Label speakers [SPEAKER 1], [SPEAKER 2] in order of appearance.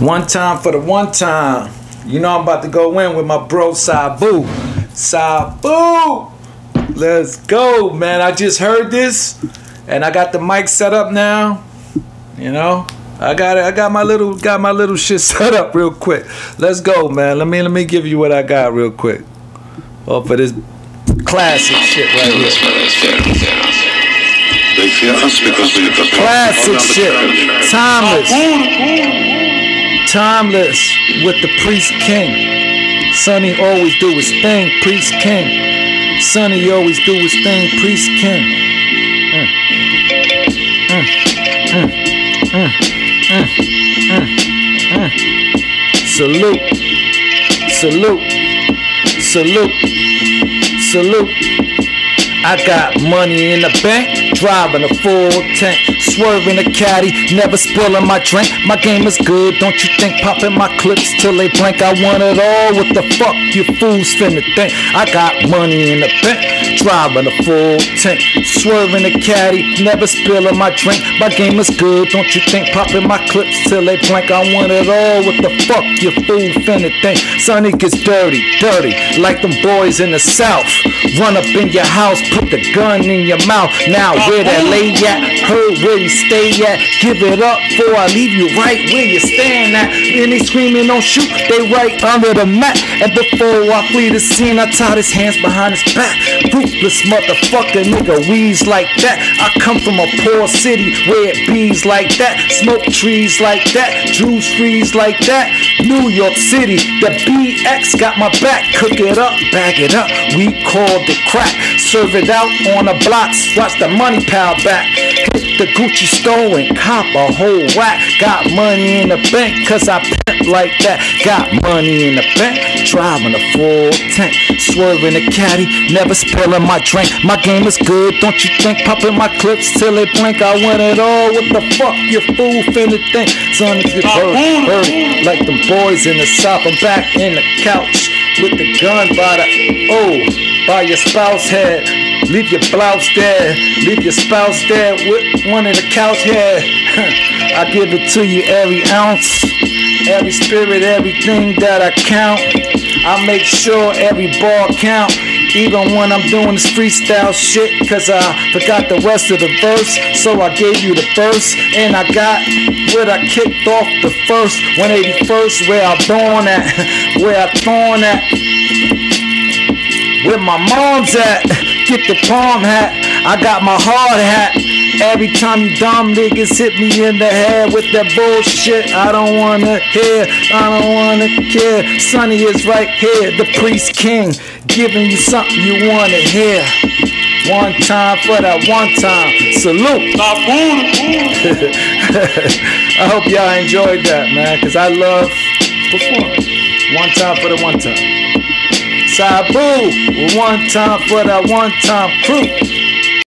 [SPEAKER 1] One time for the one time. You know I'm about to go in with my bro Sabu. Sabu! Let's go, man. I just heard this and I got the mic set up now. You know? I got it. I got my little got my little shit set up real quick. Let's go, man. Let me let me give you what I got real quick. Oh, for this classic shit right here.
[SPEAKER 2] They fear us because we because
[SPEAKER 1] Classic shit. Timeless. Timeless with the priest king. Sonny always do his thing, priest king. Sonny always do his thing, priest king. Mm. Salute. Salute. Salute. Salute. I got money in the bank, driving a full tank, swerving a caddy, never spilling my drink. My game is good, don't you think? Popping my clips till they blank. I want it all. What the fuck you fools finna think? I got money in the bank, driving a full tank, swerving a caddy, never spilling my drink. My game is good, don't you think? Popping my clips till they blank. I want it all. What the fuck you fool finna think? Sonny gets dirty, dirty, like them boys in the south. Run up in your house, put the gun in your mouth. Now where that lay at? Heard where you stay at. Give it up before I leave you right where you stand at. Then they screaming, don't shoot. They right under the mat. And before I flee the scene, I tied his hands behind his back. Ruthless motherfucker, nigga, wheeze like that. I come from a poor city where it bees like that. Smoke trees like that. Jews freeze like that. New York City, the BX got my back. Cook it up, bag it up. We called it crack. Serve it out on the blocks. Watch the money pile back. The Gucci store and cop a whole rack. Got money in the bank, cause I pimp like that. Got money in the bank, driving a full tank. Swerving a caddy, never spilling my drink. My game is good, don't you think? Popping my clips till they blink. I want it all. What the fuck you fool finna think? Son, you bird, bird, like them boys in the south. I'm back in the couch with the gun by the oh by your spouse head. Leave your blouse there, leave your spouse there with one in the couch head. I give it to you every ounce, every spirit, everything that I count. I make sure every ball count. Even when I'm doing this freestyle shit, cause I forgot the rest of the verse. So I gave you the verse, and I got what I kicked off the first 181st, where I born at, where I thorn at. Where my mom's at, get the palm hat. I got my hard hat. Every time you dumb niggas hit me in the head with that bullshit, I don't wanna hear, I don't wanna care. Sonny is right here, the priest king, giving you something you wanna hear. One time for that one time. Salute. I hope y'all enjoyed that, man, because I love performing. One time for the one time. Sabu, one time for that one time crew.